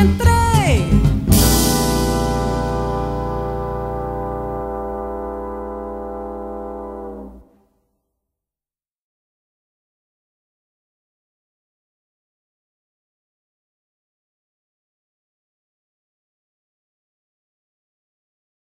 entre